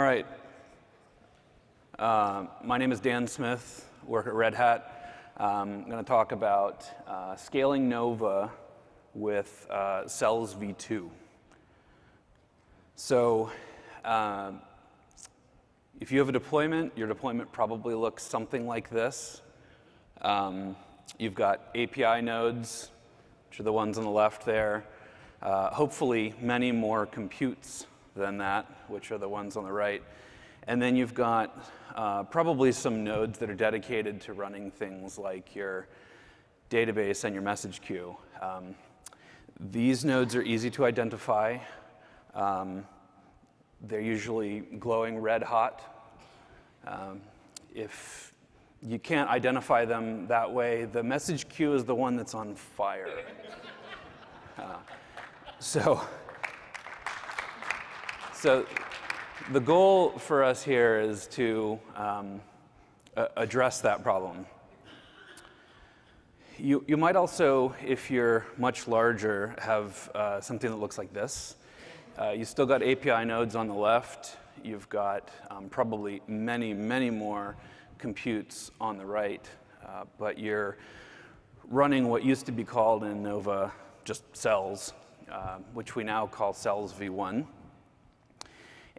All right. Uh, my name is Dan Smith, work at Red Hat. Um, I'm going to talk about uh, scaling Nova with uh, Cells v2. So uh, if you have a deployment, your deployment probably looks something like this. Um, you've got API nodes, which are the ones on the left there. Uh, hopefully, many more computes than that, which are the ones on the right. And then you've got uh, probably some nodes that are dedicated to running things like your database and your message queue. Um, these nodes are easy to identify. Um, they're usually glowing red hot. Um, if you can't identify them that way, the message queue is the one that's on fire. Uh, so, so the goal for us here is to um, address that problem. You, you might also, if you're much larger, have uh, something that looks like this. Uh, you still got API nodes on the left. You've got um, probably many, many more computes on the right, uh, but you're running what used to be called in Nova just cells, uh, which we now call cells v1.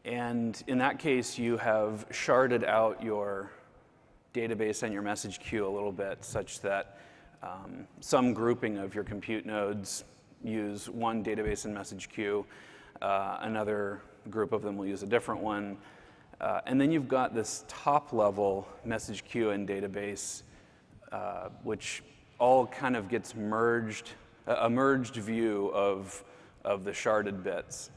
And in that case, you have sharded out your database and your message queue a little bit such that um, some grouping of your compute nodes use one database and message queue. Uh, another group of them will use a different one. Uh, and then you've got this top level message queue and database, uh, which all kind of gets merged, a merged view of, of the sharded bits.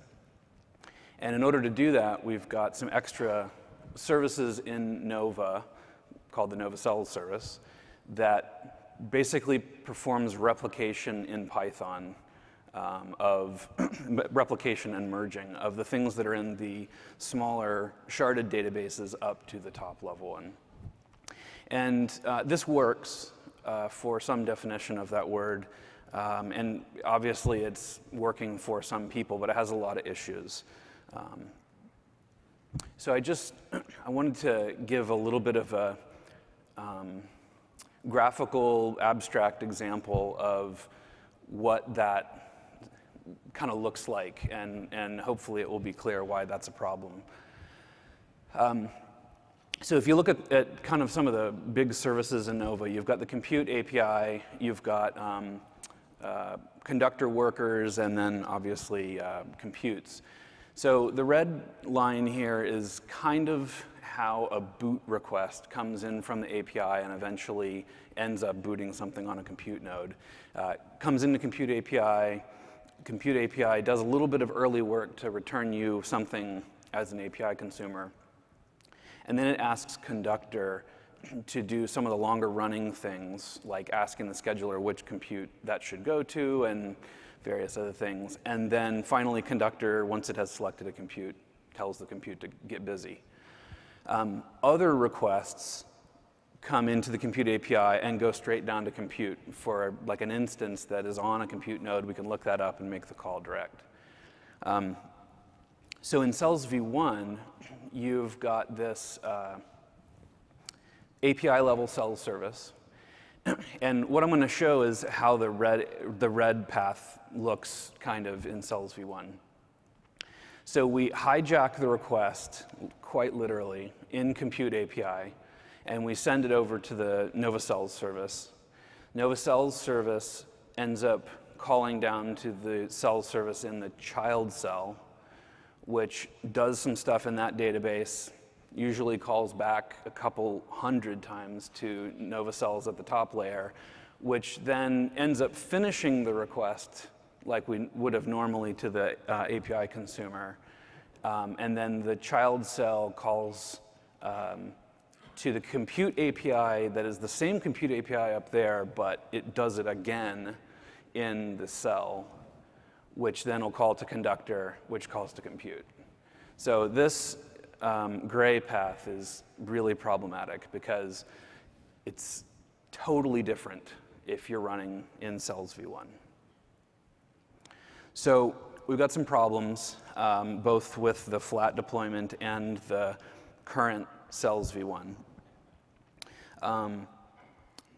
And in order to do that, we've got some extra services in Nova called the Nova Cells service that basically performs replication in Python um, of replication and merging of the things that are in the smaller sharded databases up to the top level one. And uh, this works uh, for some definition of that word. Um, and obviously, it's working for some people, but it has a lot of issues. Um, so I just I wanted to give a little bit of a um, graphical, abstract example of what that kind of looks like, and, and hopefully it will be clear why that's a problem. Um, so if you look at, at, kind of some of the big services in Nova, you've got the compute API, you've got um, uh, conductor workers, and then obviously uh, computes. So the red line here is kind of how a boot request comes in from the API and eventually ends up booting something on a compute node. Uh, comes into compute API, compute API does a little bit of early work to return you something as an API consumer. And then it asks conductor to do some of the longer running things, like asking the scheduler which compute that should go to and various other things. And then finally, conductor, once it has selected a compute, tells the compute to get busy. Um, other requests come into the compute API and go straight down to compute for like an instance that is on a compute node. We can look that up and make the call direct. Um, so in Cells v1, you've got this uh, API level Cells service. And what I'm going to show is how the red, the red path looks kind of in Cells v1. So we hijack the request, quite literally, in Compute API, and we send it over to the Nova Cells service. Nova Cells service ends up calling down to the cell service in the child cell, which does some stuff in that database, usually calls back a couple hundred times to Nova Cells at the top layer, which then ends up finishing the request like we would have normally to the uh, API consumer. Um, and then the child cell calls um, to the compute API that is the same compute API up there, but it does it again in the cell, which then will call to conductor, which calls to compute. So this um, gray path is really problematic because it's totally different if you're running in cells v1. So we've got some problems, um, both with the flat deployment and the current cells v1. Um,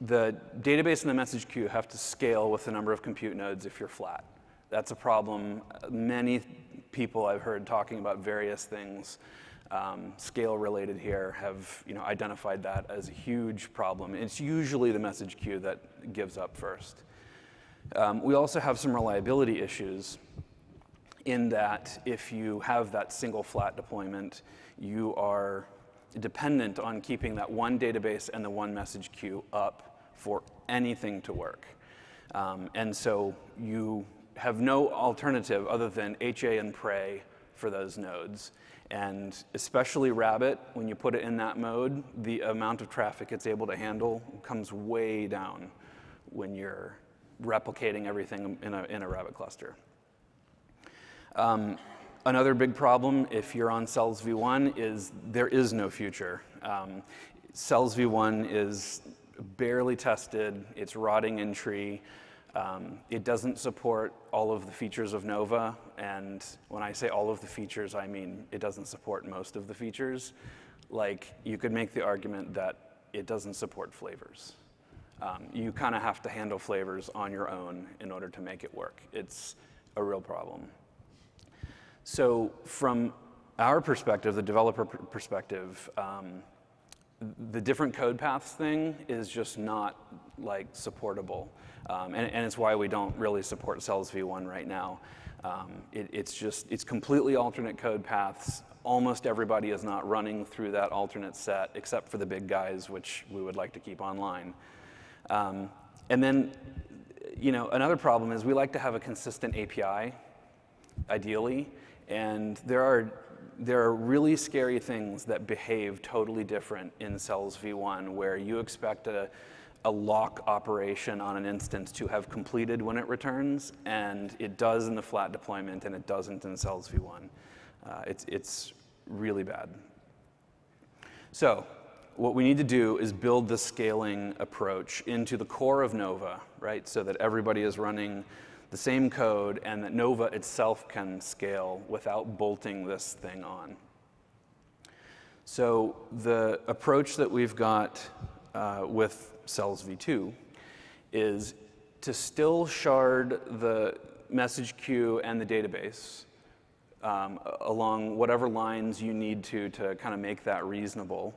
the database and the message queue have to scale with the number of compute nodes if you're flat. That's a problem. Many people I've heard talking about various things um, scale related here have you know, identified that as a huge problem. It's usually the message queue that gives up first. Um, we also have some reliability issues in that if you have that single flat deployment, you are dependent on keeping that one database and the one message queue up for anything to work. Um, and so you have no alternative other than HA and pray for those nodes. And especially Rabbit, when you put it in that mode, the amount of traffic it's able to handle comes way down when you're replicating everything in a, in a Rabbit cluster. Um, another big problem if you're on Cells v1 is there is no future. Um, Cells v1 is barely tested, it's rotting in tree. Um, it doesn't support all of the features of Nova, and when I say all of the features, I mean it doesn't support most of the features. Like, you could make the argument that it doesn't support flavors. Um, you kind of have to handle flavors on your own in order to make it work. It's a real problem. So from our perspective, the developer perspective, um, the different code paths thing is just not like supportable. Um, and, and, it's why we don't really support Cells v1 right now. Um, it, it's just, it's completely alternate code paths. Almost everybody is not running through that alternate set except for the big guys, which we would like to keep online. Um, and then, you know, another problem is we like to have a consistent API, ideally. And there are there are really scary things that behave totally different in Cells v1 where you expect a, a lock operation on an instance to have completed when it returns, and it does in the flat deployment, and it doesn't in Cells v1. Uh, it's, it's really bad. So what we need to do is build the scaling approach into the core of Nova, right? So that everybody is running the same code and that Nova itself can scale without bolting this thing on. So the approach that we've got uh, with cells v2 is to still shard the message queue and the database um, along whatever lines you need to to kind of make that reasonable.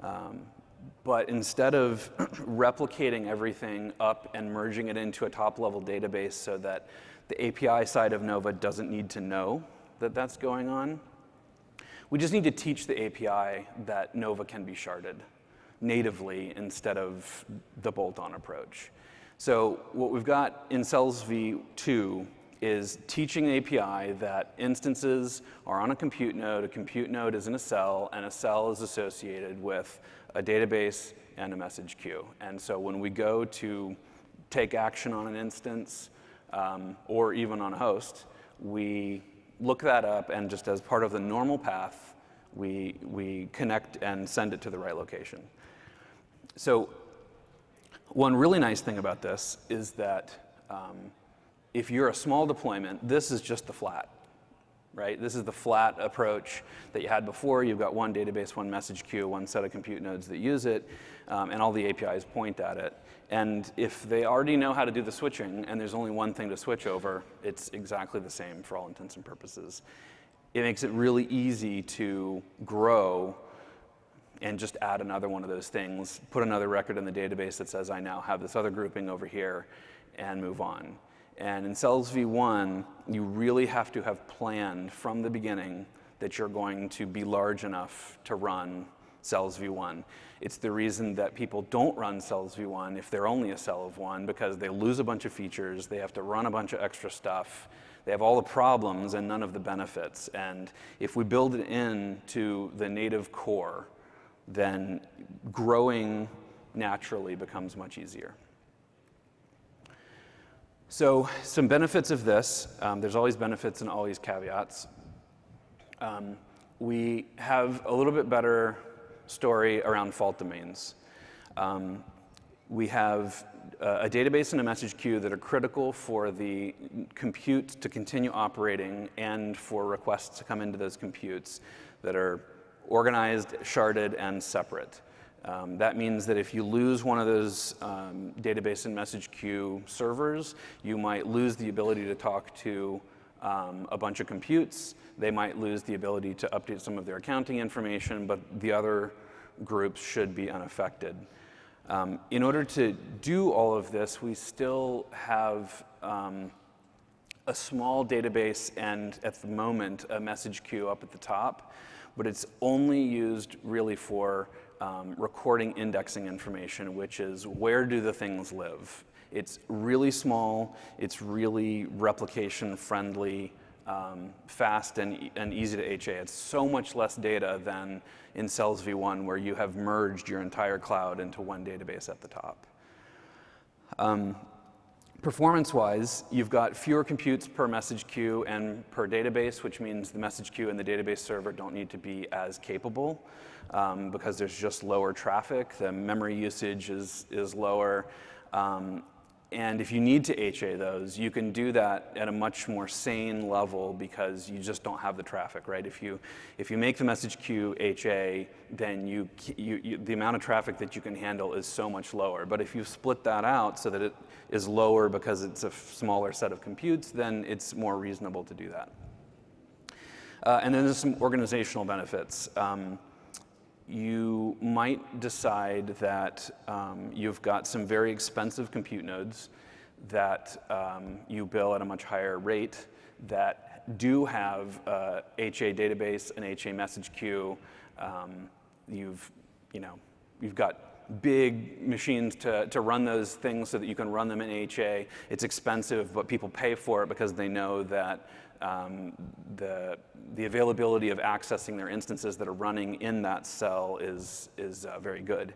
Um, but instead of replicating everything up and merging it into a top level database so that the API side of Nova doesn't need to know that that's going on, we just need to teach the API that Nova can be sharded natively instead of the bolt-on approach. So what we've got in Cells v2 is teaching API that instances are on a compute node, a compute node is in a cell, and a cell is associated with a database and a message queue. And so when we go to take action on an instance um, or even on a host, we look that up and just as part of the normal path, we, we connect and send it to the right location. So one really nice thing about this is that um, if you're a small deployment, this is just the flat right? This is the flat approach that you had before. You've got one database, one message queue, one set of compute nodes that use it, um, and all the APIs point at it. And if they already know how to do the switching and there's only one thing to switch over, it's exactly the same for all intents and purposes. It makes it really easy to grow and just add another one of those things, put another record in the database that says I now have this other grouping over here, and move on. And in Cells v1, you really have to have planned from the beginning that you're going to be large enough to run Cells v1. It's the reason that people don't run Cells v1 if they're only a cell of one, because they lose a bunch of features, they have to run a bunch of extra stuff, they have all the problems and none of the benefits. And if we build it into the native core, then growing naturally becomes much easier. So some benefits of this, um, there's always benefits and always caveats. Um, we have a little bit better story around fault domains. Um, we have a database and a message queue that are critical for the compute to continue operating and for requests to come into those computes that are organized, sharded, and separate. Um, that means that if you lose one of those um, database and message queue servers, you might lose the ability to talk to um, a bunch of computes. They might lose the ability to update some of their accounting information, but the other groups should be unaffected. Um, in order to do all of this, we still have um, a small database and, at the moment, a message queue up at the top, but it's only used really for um, recording indexing information, which is where do the things live. It's really small, it's really replication friendly, um, fast and, and easy to HA. It's so much less data than in Cells v1 where you have merged your entire cloud into one database at the top. Um, Performance-wise, you've got fewer computes per message queue and per database, which means the message queue and the database server don't need to be as capable um, because there's just lower traffic. The memory usage is, is lower. Um, and if you need to HA those, you can do that at a much more sane level because you just don't have the traffic, right? If you, if you make the message queue HA, then you, you, you, the amount of traffic that you can handle is so much lower. But if you split that out so that it is lower because it's a smaller set of computes, then it's more reasonable to do that. Uh, and then there's some organizational benefits. Um, you might decide that um, you've got some very expensive compute nodes that um, you bill at a much higher rate that do have a HA database, an HA message queue. Um, you've, you know, you've got big machines to, to run those things so that you can run them in HA. It's expensive, but people pay for it because they know that um, the, the availability of accessing their instances that are running in that cell is, is uh, very good.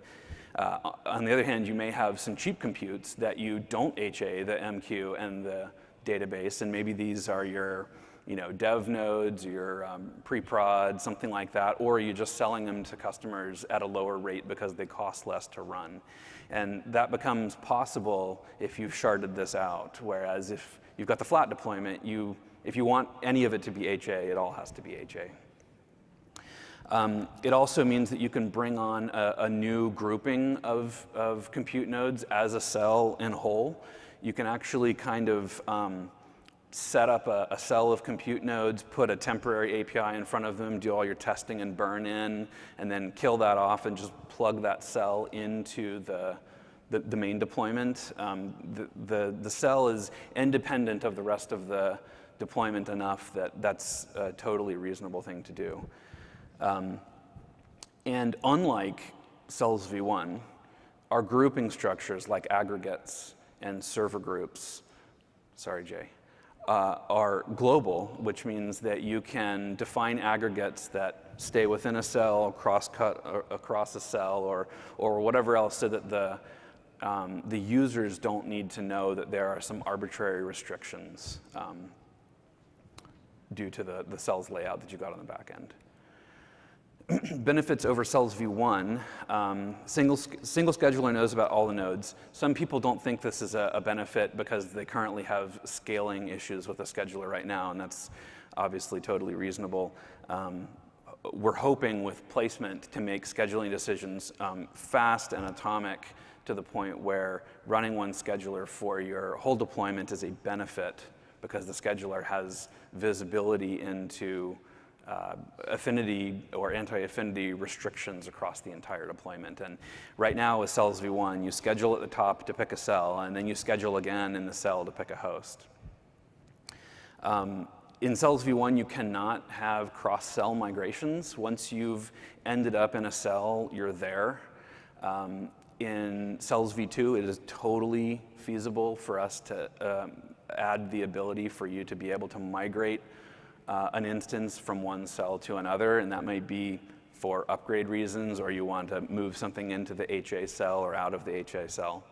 Uh, on the other hand, you may have some cheap computes that you don't HA, the MQ and the database, and maybe these are your you know, dev nodes, your um, pre-prod, something like that, or you're just selling them to customers at a lower rate because they cost less to run. And that becomes possible if you've sharded this out, whereas if you've got the flat deployment, you if you want any of it to be HA, it all has to be HA. Um, it also means that you can bring on a, a new grouping of, of, compute nodes as a cell in whole. You can actually kind of um, set up a, a, cell of compute nodes, put a temporary API in front of them, do all your testing and burn in, and then kill that off and just plug that cell into the, the, the main deployment. Um, the, the, the cell is independent of the rest of the, deployment enough that that's a totally reasonable thing to do. Um, and unlike cells v1, our grouping structures like aggregates and server groups, sorry, Jay, uh, are global, which means that you can define aggregates that stay within a cell, cross-cut uh, across a cell, or, or whatever else, so that the, um, the users don't need to know that there are some arbitrary restrictions. Um, due to the, the cells layout that you got on the back end. Benefits over cells v1, um, single, single scheduler knows about all the nodes. Some people don't think this is a, a, benefit because they currently have scaling issues with the scheduler right now, and that's obviously totally reasonable. Um, we're hoping with placement to make scheduling decisions um, fast and atomic to the point where running one scheduler for your whole deployment is a benefit because the scheduler has visibility into uh, affinity or anti-affinity restrictions across the entire deployment. And right now with Cells v1, you schedule at the top to pick a cell, and then you schedule again in the cell to pick a host. Um, in Cells v1, you cannot have cross-cell migrations. Once you've ended up in a cell, you're there. Um, in Cells v2, it is totally feasible for us to um, add the ability for you to be able to migrate uh, an instance from one cell to another, and that might be for upgrade reasons, or you want to move something into the HA cell or out of the HA cell.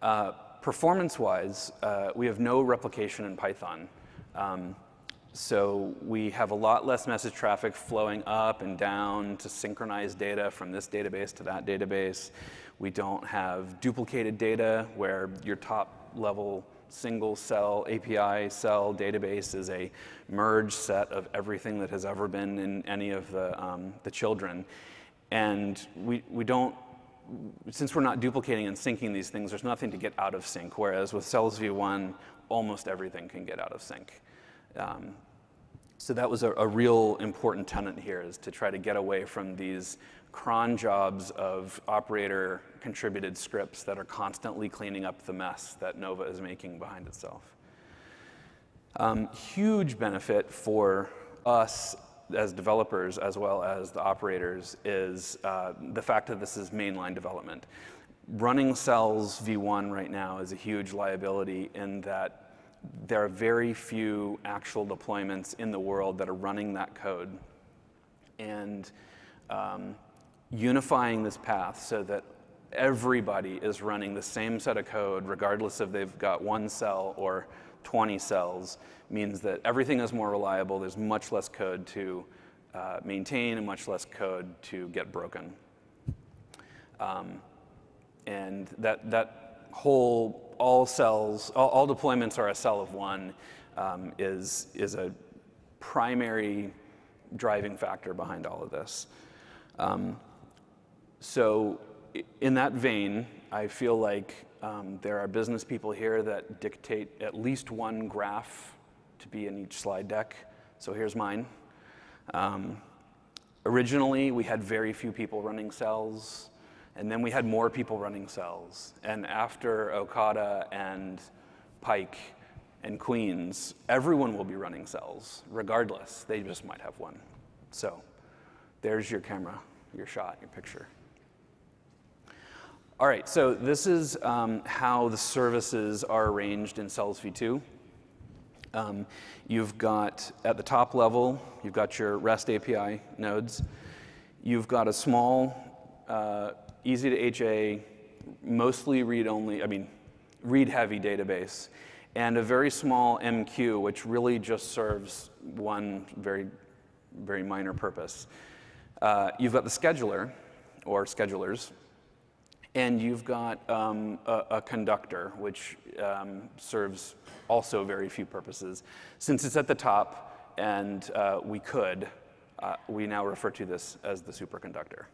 Uh, Performance-wise, uh, we have no replication in Python. Um, so we have a lot less message traffic flowing up and down to synchronize data from this database to that database. We don't have duplicated data where your top level single cell API cell database is a merge set of everything that has ever been in any of the, um, the children. And we, we don't, since we're not duplicating and syncing these things, there's nothing to get out of sync. Whereas with Cells v1, almost everything can get out of sync. Um, so that was a, a, real important tenet here is to try to get away from these cron jobs of operator contributed scripts that are constantly cleaning up the mess that Nova is making behind itself. Um, huge benefit for us as developers as well as the operators is uh, the fact that this is mainline development. Running cells v1 right now is a huge liability in that there are very few actual deployments in the world that are running that code. And um, unifying this path so that everybody is running the same set of code, regardless if they've got one cell or 20 cells, means that everything is more reliable. There's much less code to uh, maintain and much less code to get broken. Um, and that, that whole, all cells, all, all, deployments are a cell of one, um, is, is a primary driving factor behind all of this. Um, so in that vein, I feel like um, there are business people here that dictate at least one graph to be in each slide deck. So here's mine. Um, originally, we had very few people running cells, and then we had more people running cells. And after Ocata and Pike and Queens, everyone will be running cells, regardless. They just might have one. So there's your camera, your shot, your picture. All right, so this is um, how the services are arranged in Cells v2. Um, you've got, at the top level, you've got your REST API nodes. You've got a small, uh, easy to HA, mostly read-only, I mean, read-heavy database, and a very small MQ, which really just serves one very, very minor purpose. Uh, you've got the scheduler, or schedulers, and you've got um, a, a, conductor, which um, serves also very few purposes. Since it's at the top, and uh, we could, uh, we now refer to this as the superconductor.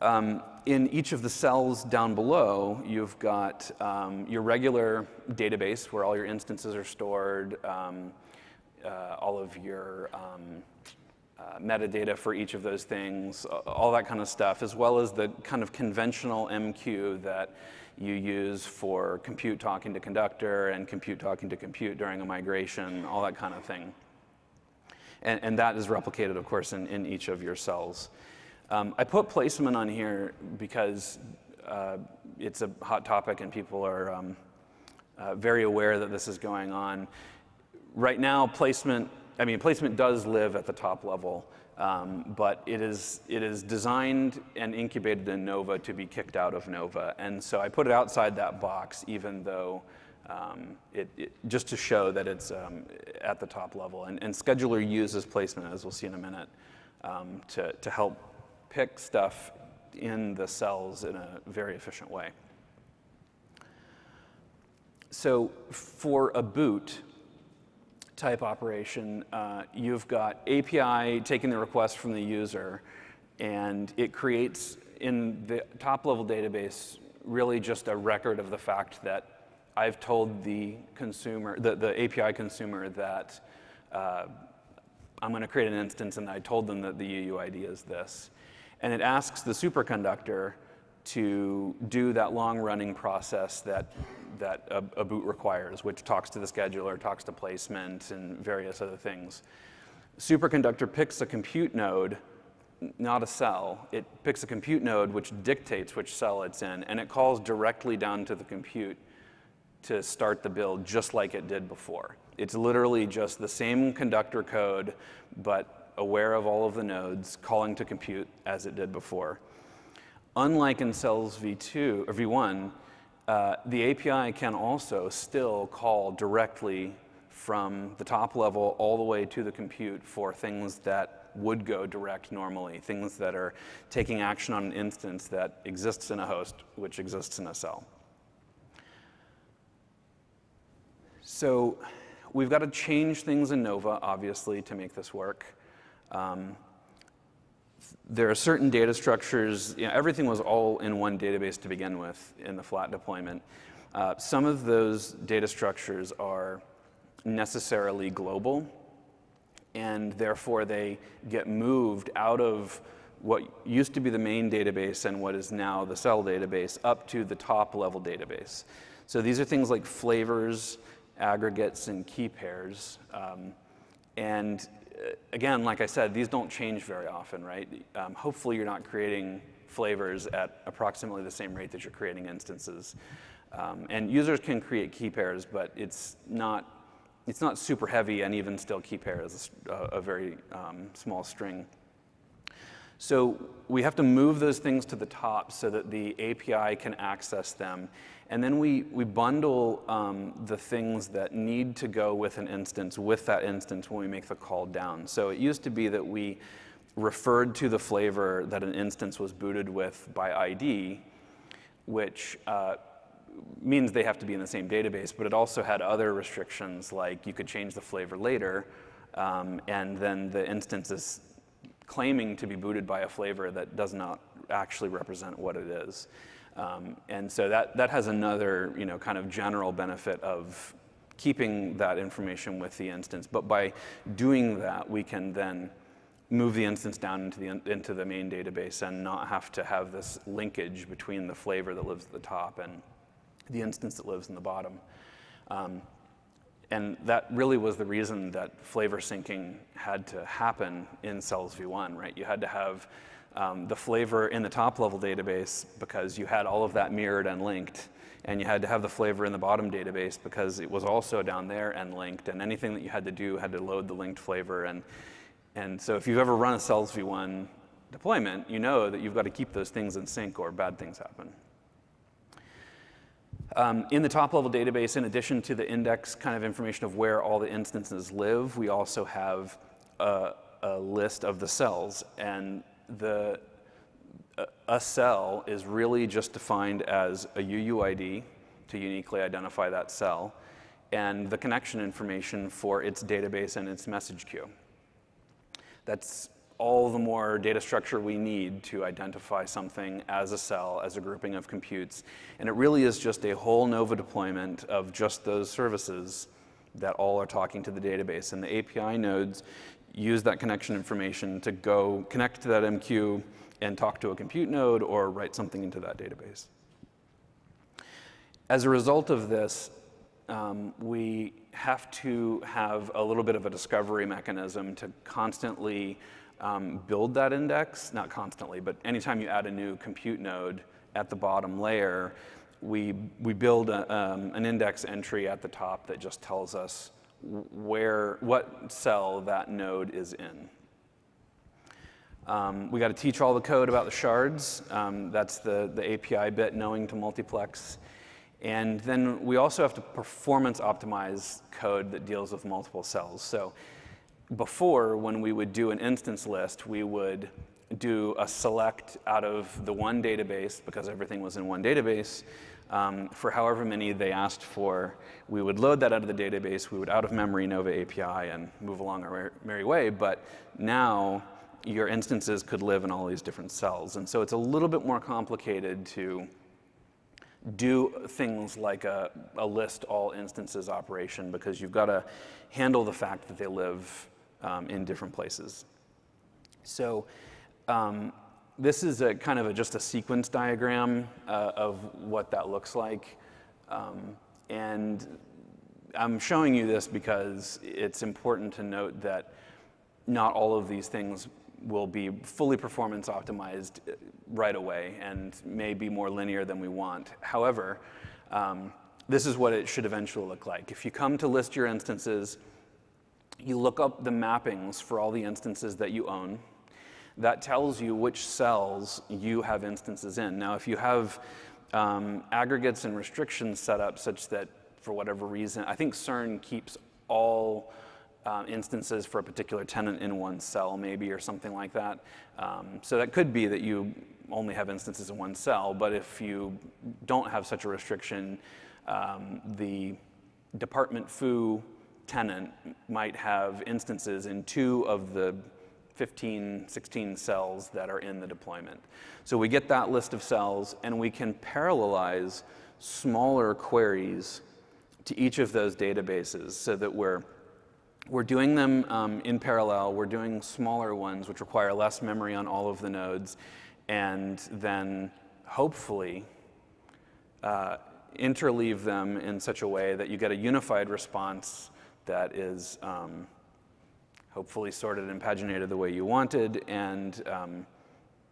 Um, in each of the cells down below, you've got um, your regular database where all your instances are stored, um, uh, all of your um, uh, metadata for each of those things, all that kind of stuff, as well as the kind of conventional MQ that you use for compute talking to conductor and compute talking to compute during a migration, all that kind of thing. And, and that is replicated, of course, in, in each of your cells. Um, I put placement on here because uh, it's a hot topic and people are um, uh, very aware that this is going on. Right now, placement I mean, placement does live at the top level, um, but it is, it is designed and incubated in Nova to be kicked out of Nova. And so I put it outside that box, even though um, it, it, just to show that it's um, at the top level. And, and, scheduler uses placement, as we'll see in a minute, um, to, to help pick stuff in the cells in a very efficient way. So for a boot, type operation, uh, you've got API taking the request from the user, and it creates in the top level database really just a record of the fact that I've told the consumer, the, the API consumer that uh, I'm going to create an instance and I told them that the UUID is this. And it asks the superconductor to do that long running process that that a, a, boot requires, which talks to the scheduler, talks to placement, and various other things. Superconductor picks a compute node, not a cell. It picks a compute node which dictates which cell it's in, and it calls directly down to the compute to start the build just like it did before. It's literally just the same conductor code, but aware of all of the nodes, calling to compute as it did before. Unlike in cells v2 or v1, uh, the API can also still call directly from the top level all the way to the compute for things that would go direct normally, things that are taking action on an instance that exists in a host, which exists in a cell. So we've got to change things in Nova, obviously, to make this work. Um, there are certain data structures, you know, everything was all in one database to begin with in the flat deployment. Uh, some of those data structures are necessarily global, and therefore they get moved out of what used to be the main database and what is now the cell database up to the top level database. So these are things like flavors, aggregates, and key pairs. Um, and again, like I said, these don't change very often, right? Um, hopefully you're not creating flavors at approximately the same rate that you're creating instances. Um, and users can create key pairs, but it's not it's not super heavy, and even still key pair is a, a very um, small string. So we have to move those things to the top so that the API can access them. And then we, we bundle um, the things that need to go with an instance with that instance when we make the call down. So it used to be that we referred to the flavor that an instance was booted with by ID, which uh, means they have to be in the same database, but it also had other restrictions like you could change the flavor later, um, and then the instance is claiming to be booted by a flavor that does not actually represent what it is. Um, and so that, that has another you know, kind of general benefit of keeping that information with the instance. But by doing that, we can then move the instance down into the, into the main database and not have to have this linkage between the flavor that lives at the top and the instance that lives in the bottom. Um, and that really was the reason that flavor syncing had to happen in Cells v1, right? You had to have um, the flavor in the top level database because you had all of that mirrored and linked. And you had to have the flavor in the bottom database because it was also down there and linked. And anything that you had to do had to load the linked flavor. And, and so if you've ever run a Cells v1 deployment, you know that you've got to keep those things in sync or bad things happen. Um, in the top level database, in addition to the index kind of information of where all the instances live, we also have a, a list of the cells. And the, a, cell is really just defined as a UUID to uniquely identify that cell and the connection information for its database and its message queue. That's all the more data structure we need to identify something as a cell, as a grouping of computes. And it really is just a whole Nova deployment of just those services that all are talking to the database. And the API nodes use that connection information to go connect to that MQ and talk to a compute node or write something into that database. As a result of this, um, we have to have a little bit of a discovery mechanism to constantly um, build that index, not constantly, but anytime you add a new compute node at the bottom layer, we, we build a, um, an index entry at the top that just tells us where, what cell that node is in. Um, we got to teach all the code about the shards. Um, that's the, the API bit knowing to multiplex. And then we also have to performance optimize code that deals with multiple cells. So before, when we would do an instance list, we would do a select out of the one database, because everything was in one database, um, for however many they asked for. We would load that out of the database, we would out of memory Nova API and move along our merry way. But now your instances could live in all these different cells. And so it's a little bit more complicated to do things like a, a list all instances operation because you've got to handle the fact that they live um, in different places. So um, this is a kind of a, just a sequence diagram uh, of what that looks like. Um, and I'm showing you this because it's important to note that not all of these things will be fully performance optimized uh, right away and may be more linear than we want. However, um, this is what it should eventually look like. If you come to list your instances, you look up the mappings for all the instances that you own. That tells you which cells you have instances in. Now, if you have um, aggregates and restrictions set up such that for whatever reason, I think CERN keeps all um, instances for a particular tenant in one cell, maybe, or something like that. Um, so that could be that you only have instances in one cell, but if you don't have such a restriction, um, the department foo tenant might have instances in two of the 15, 16 cells that are in the deployment. So we get that list of cells and we can parallelize smaller queries to each of those databases so that we're, we're doing them um, in parallel. We're doing smaller ones which require less memory on all of the nodes and then hopefully uh, interleave them in such a way that you get a unified response that is um, hopefully sorted and paginated the way you wanted, and um,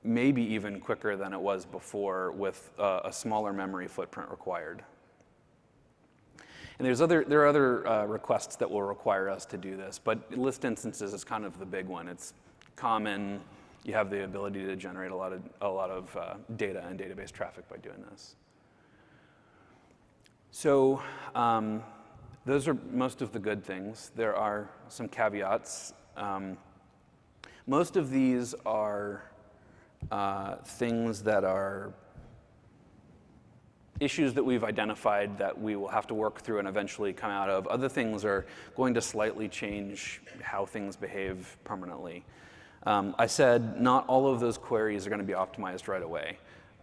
maybe even quicker than it was before with uh, a smaller memory footprint required. And there's other, there are other uh, requests that will require us to do this, but list instances is kind of the big one. It's common. You have the ability to generate a lot of, a lot of uh, data and database traffic by doing this. So um, those are most of the good things. There are some caveats. Um, most of these are uh, things that are issues that we've identified that we will have to work through and eventually come out of. Other things are going to slightly change how things behave permanently. Um, I said not all of those queries are going to be optimized right away.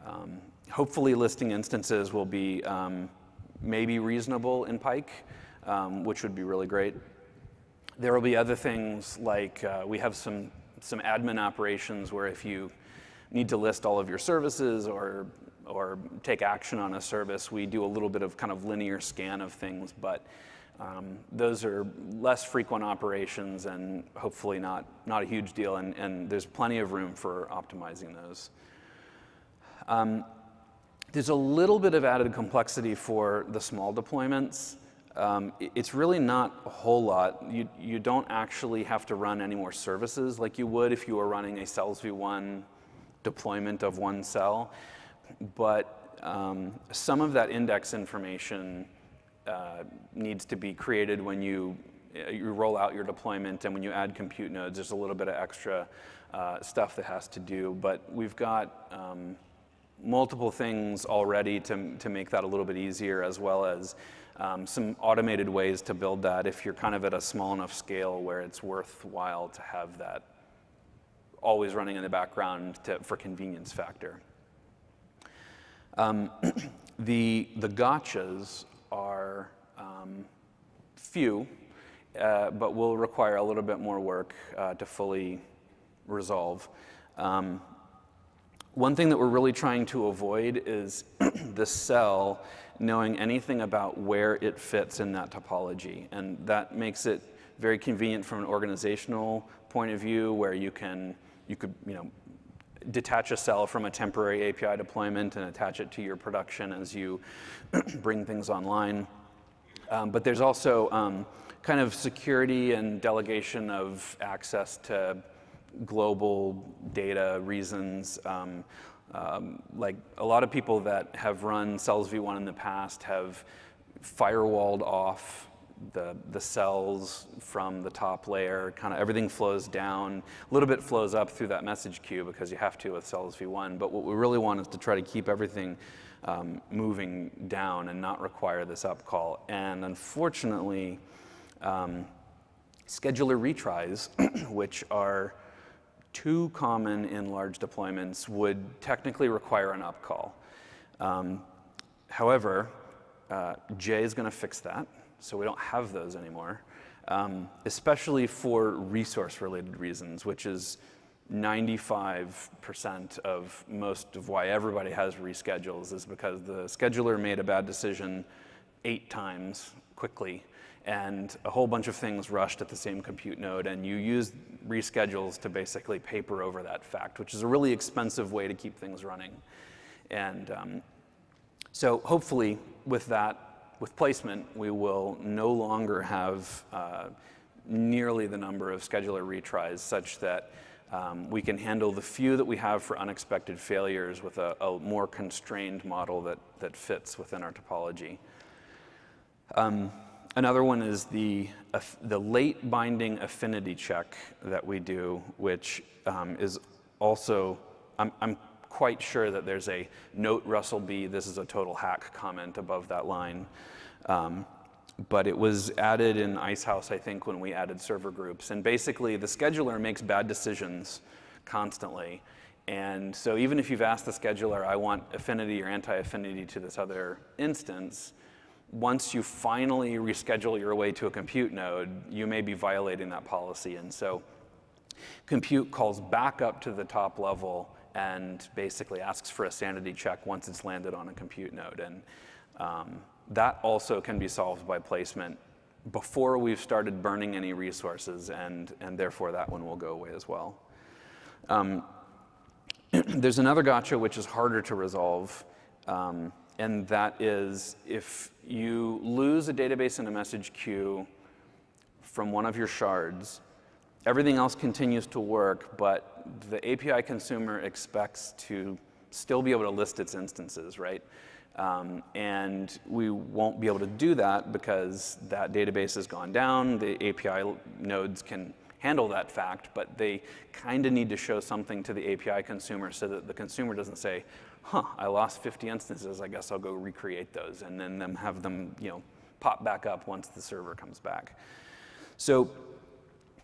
Um, hopefully listing instances will be um, maybe reasonable in Pike um, which would be really great. There will be other things like uh, we have some, some admin operations where if you need to list all of your services or, or take action on a service, we do a little bit of kind of linear scan of things, but um, those are less frequent operations and hopefully not, not a huge deal, and, and there's plenty of room for optimizing those. Um, there's a little bit of added complexity for the small deployments. Um, it's really not a whole lot. You, you don't actually have to run any more services like you would if you were running a Cells v1 deployment of one cell. But um, some of that index information uh, needs to be created when you, uh, you roll out your deployment and when you add compute nodes, there's a little bit of extra uh, stuff that has to do. But we've got um, multiple things already to, to make that a little bit easier as well as um, some automated ways to build that if you're kind of at a small enough scale where it's worthwhile to have that always running in the background to, for convenience factor. Um, the, the gotchas are um, few, uh, but will require a little bit more work uh, to fully resolve. Um, one thing that we're really trying to avoid is the cell knowing anything about where it fits in that topology. And that makes it very convenient from an organizational point of view where you can, you could, you know, detach a cell from a temporary API deployment and attach it to your production as you bring things online. Um, but there's also um, kind of security and delegation of access to global data reasons. Um, um, like a lot of people that have run Cells v1 in the past have firewalled off the, the cells from the top layer, kind of everything flows down. A little bit flows up through that message queue because you have to with Cells v1. But what we really want is to try to keep everything um, moving down and not require this up call. And unfortunately, um, scheduler retries, which are too common in large deployments would technically require an up call. Um, however, uh, Jay is going to fix that, so we don't have those anymore, um, especially for resource-related reasons, which is 95% of most of why everybody has reschedules is because the scheduler made a bad decision eight times quickly and a whole bunch of things rushed at the same compute node, and you use reschedules to basically paper over that fact, which is a really expensive way to keep things running. And um, so hopefully with that, with placement, we will no longer have uh, nearly the number of scheduler retries such that um, we can handle the few that we have for unexpected failures with a, a more constrained model that, that fits within our topology. Um, another one is the, the late binding affinity check that we do, which um, is also, I'm, I'm quite sure that there's a note Russell B, this is a total hack comment above that line. Um, but it was added in Icehouse, I think, when we added server groups. And basically, the scheduler makes bad decisions constantly. And so even if you've asked the scheduler, I want affinity or anti-affinity to this other instance, once you finally reschedule your way to a compute node, you may be violating that policy. And so compute calls back up to the top level and basically asks for a sanity check once it's landed on a compute node. And um, that also can be solved by placement before we've started burning any resources, and, and therefore that one will go away as well. Um, there's another gotcha which is harder to resolve, um, and that is if you lose a database in a message queue from one of your shards, everything else continues to work, but the API consumer expects to still be able to list its instances, right? Um, and we won't be able to do that because that database has gone down. The API nodes can handle that fact, but they kind of need to show something to the API consumer so that the consumer doesn't say, huh, I lost 50 instances, I guess I'll go recreate those, and then them have them you know, pop back up once the server comes back. So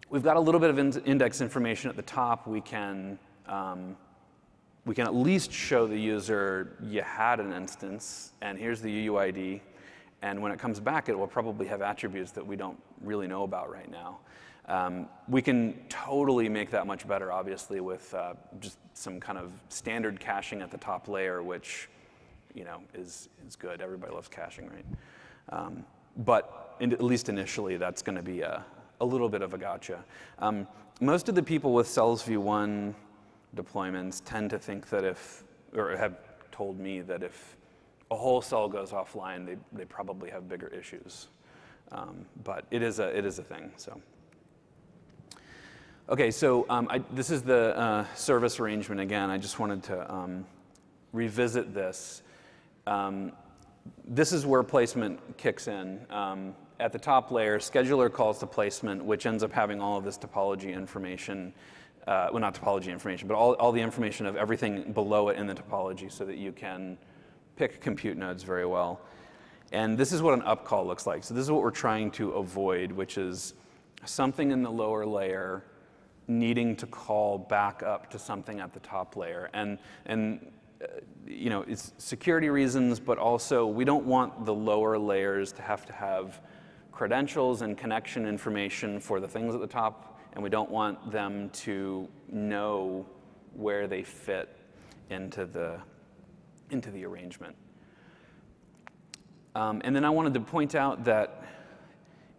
we've got a little bit of in index information at the top. We can um, we can at least show the user you had an instance, and here's the UUID. And when it comes back, it will probably have attributes that we don't really know about right now. Um, we can totally make that much better, obviously, with uh, just some kind of standard caching at the top layer, which you know is is good. Everybody loves caching, right? Um, but in, at least initially, that's going to be a, a little bit of a gotcha. Um, most of the people with Cells v1 deployments tend to think that if, or have told me that if a whole cell goes offline, they, they probably have bigger issues. Um, but it is, a, it is a thing, so. Okay, so um, I, this is the uh, service arrangement again. I just wanted to um, revisit this. Um, this is where placement kicks in. Um, at the top layer, scheduler calls to placement, which ends up having all of this topology information uh, well, not topology information, but all, all the information of everything below it in the topology so that you can pick compute nodes very well. And this is what an up call looks like. So this is what we're trying to avoid, which is something in the lower layer needing to call back up to something at the top layer. And, and uh, you know, it's security reasons, but also we don't want the lower layers to have to have credentials and connection information for the things at the top and we don't want them to know where they fit into the, into the arrangement. Um, and then I wanted to point out that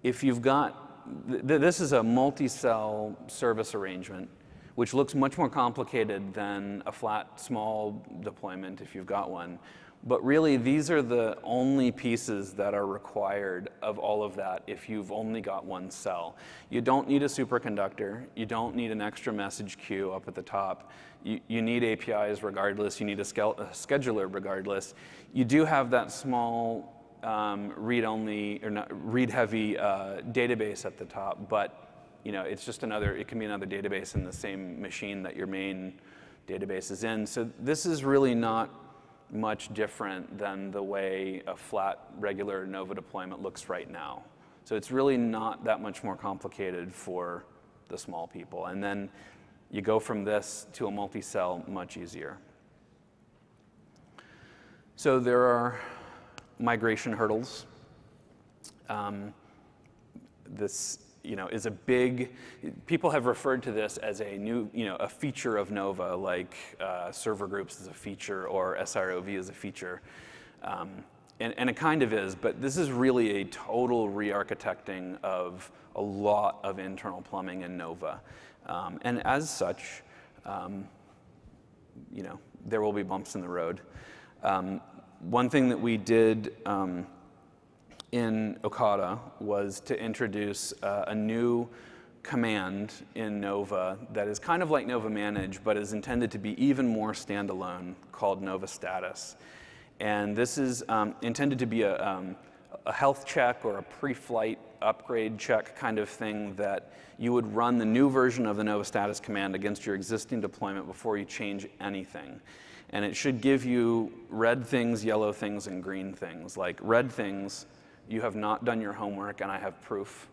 if you've got, th this is a multi-cell service arrangement, which looks much more complicated than a flat small deployment if you've got one. But really, these are the only pieces that are required of all of that if you've only got one cell. You don't need a superconductor. You don't need an extra message queue up at the top. You, you need APIs regardless. You need a, a scheduler regardless. You do have that small um, read-only or read-heavy uh, database at the top, but you know it's just another. It can be another database in the same machine that your main database is in. So this is really not much different than the way a flat regular Nova deployment looks right now. So it's really not that much more complicated for the small people. And then you go from this to a multi-cell much easier. So there are migration hurdles. Um, this you know, is a big, people have referred to this as a new, you know, a feature of Nova, like uh, server groups is a feature or SROV is a feature. Um, and, and it kind of is, but this is really a total re-architecting of a lot of internal plumbing in Nova. Um, and as such, um, you know, there will be bumps in the road. One thing that we did um, in Ocata was to introduce uh, a new command in Nova that is kind of like Nova Manage, but is intended to be even more standalone called Nova Status. And this is um, intended to be a, um, a health check or a pre-flight upgrade check kind of thing that you would run the new version of the Nova Status command against your existing deployment before you change anything. And it should give you red things, yellow things, and green things. Like red things, you have not done your homework and I have proof.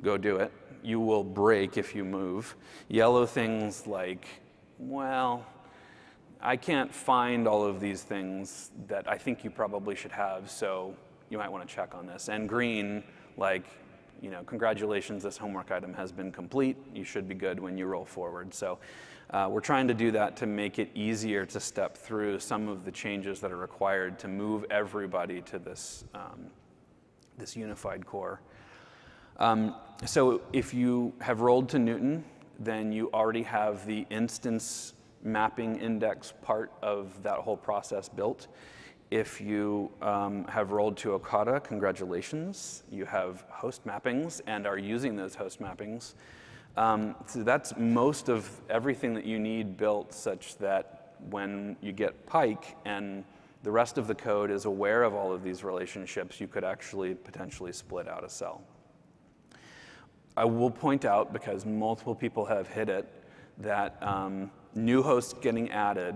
Go do it. You will break if you move. Yellow things like, well, I can't find all of these things that I think you probably should have, so you might want to check on this. And green, like, you know, congratulations, this homework item has been complete. You should be good when you roll forward. So uh, we're trying to do that to make it easier to step through some of the changes that are required to move everybody to this, um, this unified core. Um, so if you have rolled to Newton, then you already have the instance mapping index part of that whole process built. If you um, have rolled to Ocata, congratulations. You have host mappings and are using those host mappings. Um, so that's most of everything that you need built such that when you get Pike and the rest of the code is aware of all of these relationships, you could actually potentially split out a cell. I will point out, because multiple people have hit it, that um, new hosts getting added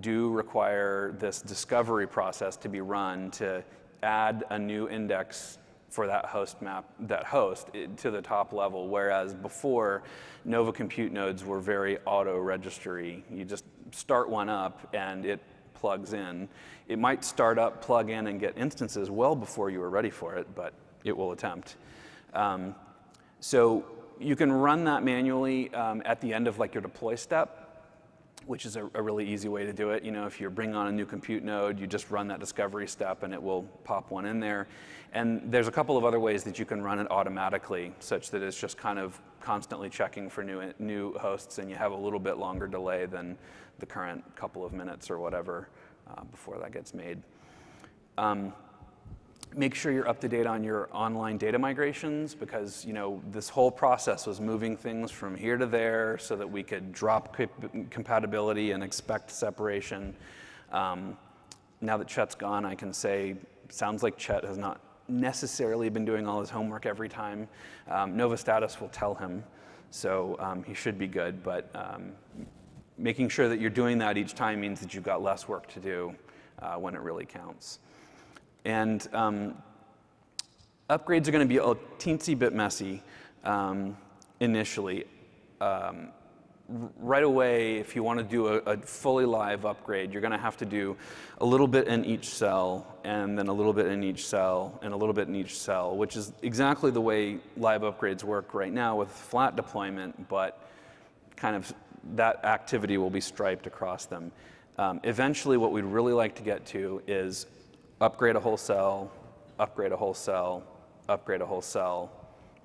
do require this discovery process to be run to add a new index for that host map, that host to the top level, whereas before, Nova compute nodes were very auto-registry. You just start one up and it plugs in. It might start up, plug in, and get instances well before you are ready for it, but it will attempt. Um, so you can run that manually um, at the end of like your deploy step, which is a, a, really easy way to do it. You know, if you're bringing on a new compute node, you just run that discovery step and it will pop one in there. And there's a couple of other ways that you can run it automatically, such that it's just kind of constantly checking for new, new hosts and you have a little bit longer delay than the current couple of minutes or whatever uh, before that gets made. Um, make sure you're up to date on your online data migrations because you know this whole process was moving things from here to there so that we could drop compatibility and expect separation. Um, now that Chet's gone, I can say sounds like Chet has not necessarily been doing all his homework every time. Um, Nova Status will tell him, so um, he should be good. But um, making sure that you're doing that each time means that you've got less work to do uh, when it really counts. And um, upgrades are going to be a teensy bit messy um, initially. Um, right away, if you want to do a, a, fully live upgrade, you're going to have to do a little bit in each cell, and then a little bit in each cell, and a little bit in each cell, which is exactly the way live upgrades work right now with flat deployment, but kind of that activity will be striped across them. Um, eventually, what we'd really like to get to is upgrade a whole cell, upgrade a whole cell, upgrade a whole cell,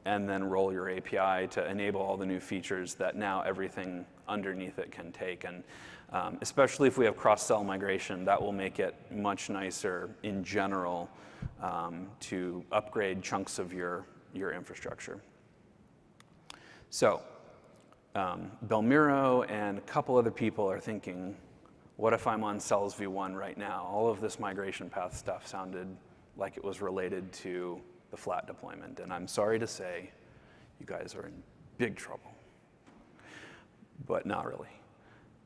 and then roll your API to enable all the new features that now everything underneath it can take. And um, especially if we have cross-cell migration, that will make it much nicer in general um, to upgrade chunks of your, your infrastructure. So um, Belmiro and a couple other people are thinking, what if I'm on cells v1 right now? All of this migration path stuff sounded like it was related to the flat deployment. And I'm sorry to say, you guys are in big trouble. But not really.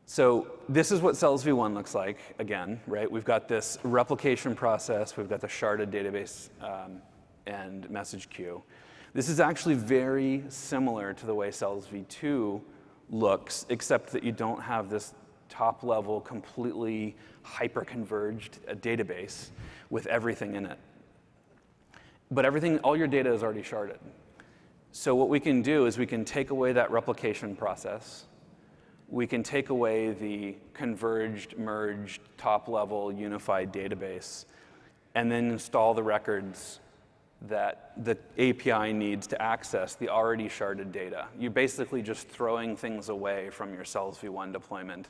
So this is what cells v1 looks like, again, right? We've got this replication process. We've got the sharded database um, and message queue. This is actually very similar to the way cells v2 looks, except that you don't have this top level, completely hyper-converged uh, database with everything in it. But everything, all your data is already sharded. So what we can do is we can take away that replication process. We can take away the converged, merged, top-level unified database, and then install the records that the API needs to access the already sharded data. You're basically just throwing things away from your Cells v1 deployment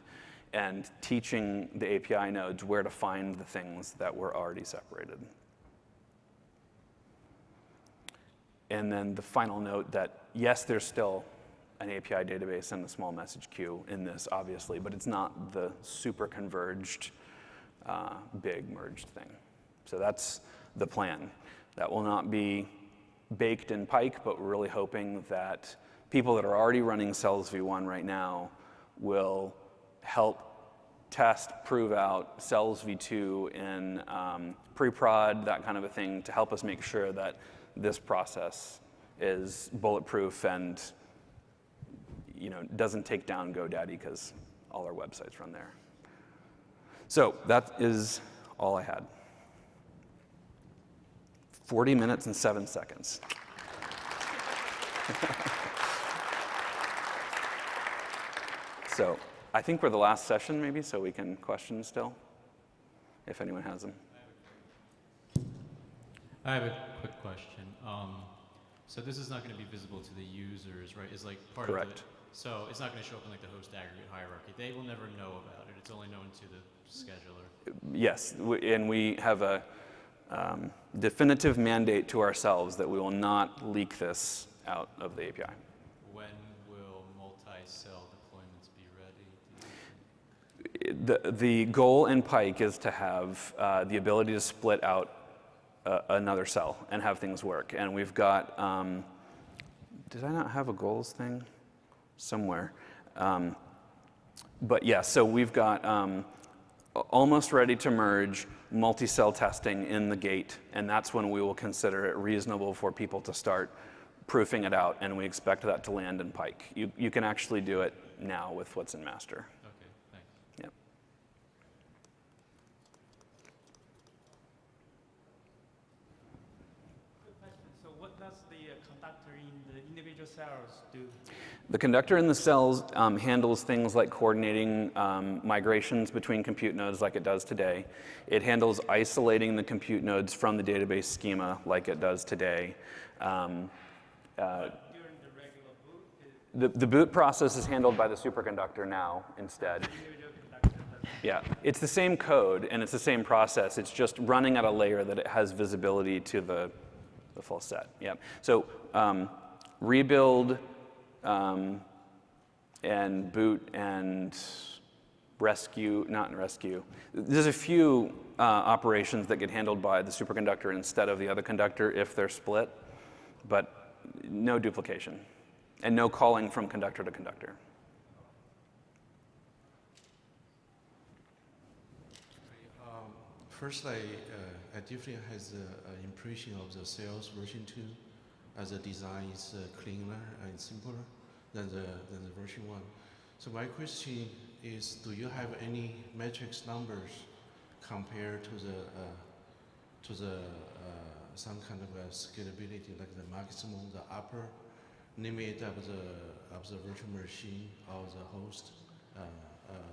and teaching the API nodes where to find the things that were already separated. And then the final note that, yes, there's still an API database and a small message queue in this, obviously, but it's not the super converged, uh, big merged thing. So that's the plan. That will not be baked in Pike, but we're really hoping that people that are already running Cells v1 right now will help test, prove out Cells v2 in um, pre-prod, that kind of a thing, to help us make sure that this process is bulletproof and you know, doesn't take down GoDaddy because all our websites run there. So that is all I had. 40 minutes and seven seconds. so I think we're the last session, maybe, so we can question still, if anyone has them. I have a quick question. Um, so this is not going to be visible to the users, right? It's like part Correct. of it. So it's not going to show up in like the host aggregate hierarchy. They will never know about it. It's only known to the scheduler. Yes, and we have a um, definitive mandate to ourselves that we will not leak this out of the API. When will multi-cell deployments be ready? The, the goal in Pike is to have uh, the ability to split out uh, another cell and have things work. And we've got, um, did I not have a goals thing somewhere? Um, but yeah, so we've got um, almost ready to merge multi-cell testing in the gate, and that's when we will consider it reasonable for people to start proofing it out, and we expect that to land in Pike. You, you can actually do it now with what's in master. Okay, thanks. Yep. Good question. So what does the uh, conductor in the individual cells do? The conductor in the cells um, handles things like coordinating um, migrations between compute nodes like it does today. It handles isolating the compute nodes from the database schema like it does today. Um, uh, the boot, the, boot process is handled by the superconductor now instead. Yeah, it's the same code and it's the same process. It's just running at a layer that it has visibility to the, the full set. Yep. So um, rebuild um, and boot and rescue, not rescue. There's a few uh, operations that get handled by the superconductor instead of the other conductor if they're split, but no duplication and no calling from conductor to conductor. Um, First, I, uh, I definitely has an impression of the cells version 2 as a design is uh, cleaner and simpler than the, than the version 1. So my question is, do you have any metrics numbers compared to the, uh, to the, uh, some kind of a scalability, like the maximum, the upper limit of the, virtual machine or the host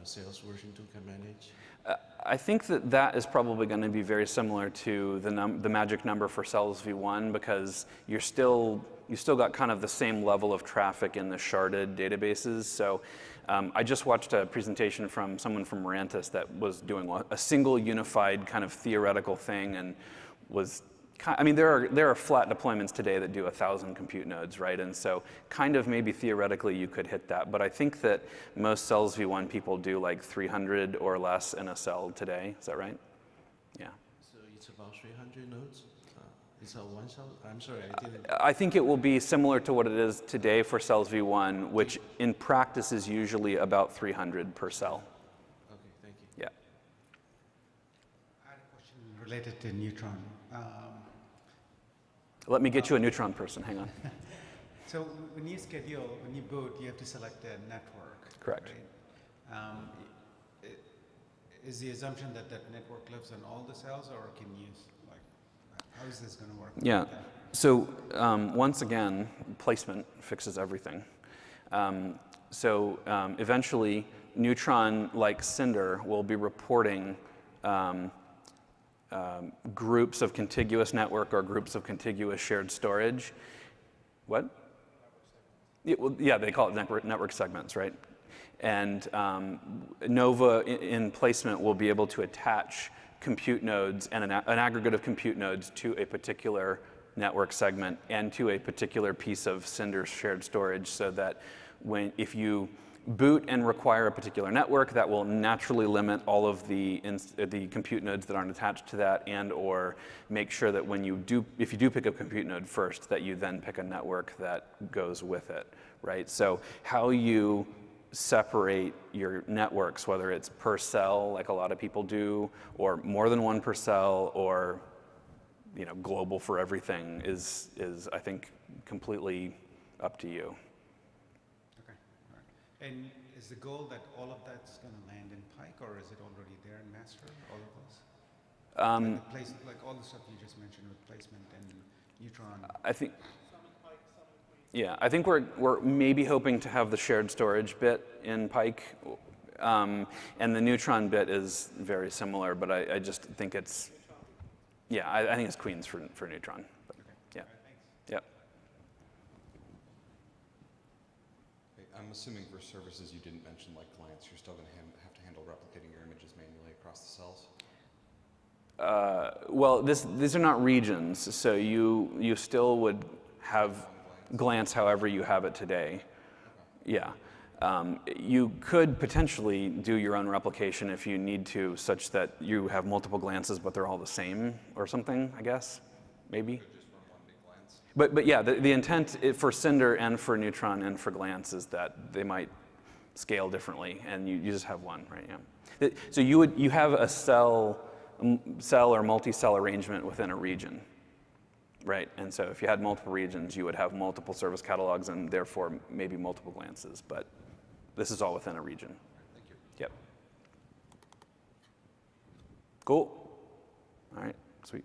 cells version 2 can manage? Uh, I think that that is probably going to be very similar to the, num- the magic number for cells v1 because you're still you still got kind of the same level of traffic in the sharded databases. So um, I just watched a presentation from someone from Mirantis that was doing a- single unified kind of theoretical thing and was I mean, there are, there are flat deployments today that do a thousand compute nodes, right? And so, kind of maybe theoretically you could hit that. But I think that most cells v1 people do like 300 or less in a cell today. Is that right? Yeah. So it's about 300 nodes? Uh, It's a one cell? I'm sorry, I didn't. I think it will be similar to what it is today for cells v1, which in practice is usually about 300 per cell. Okay, thank you. Yeah. I had a question related to Neutron. Um, Let me get you a neutron person. Hang on. so when you schedule, when you boot, you have to select a network. Correct. Right? Um, is the assumption that that network lives on all the cells, or can you like how is this going to work? Yeah. So um, once again, placement fixes everything. Um, so um, eventually, Neutron, like Cinder, will be reporting um, um, groups of contiguous network or groups of contiguous shared storage. What? Yeah, well, yeah, they call it network, network segments, right? And um, Nova in, in placement will be able to attach compute nodes and an, an aggregate of compute nodes to a particular network segment and to a particular piece of Cinder shared storage so that when, if you boot and require a particular network that will naturally limit all of the, the compute nodes that aren't attached to that and or make sure that when you do, if you do pick a compute node first, that you then pick a network that goes with it, right? So how you separate your networks, whether it's per cell, like a lot of people do, or more than one per cell, or you know, global for everything is, is I think, completely up to you. Okay, all right. And is the goal that all of that's gonna land in Pike, or is it already there in Master, all of those? Um, Like place, like all the stuff you just mentioned with placement and Neutron, I think. Yeah, I think we're, we're maybe hoping to have the shared storage bit in Pike. Um, and the Neutron bit is very similar, but I, I just think it's, yeah, I, I think it's Queens for, for Neutron. But, yeah. Yep. Okay, I'm assuming for services you didn't mention, like Glance, you're still going to have to handle replicating your images manually across the cells? Uh, well, this, these are not regions, so you, you still would have glance however you have it today. Yeah. Um, you could potentially do your own replication if you need to, such that you have multiple glances, but they're all the same or something, I guess, maybe. But, but yeah, the, the intent eh, for Cinder and for Neutron and for Glance is that they might scale differently, and you, you just have one, right? Yeah. So you would you have a cell, cell or multi-cell arrangement within a region, right? And so if you had multiple regions, you would have multiple service catalogs and therefore maybe multiple glances. But this is all within a region. Thank you. Yep. Cool. All right. Sweet.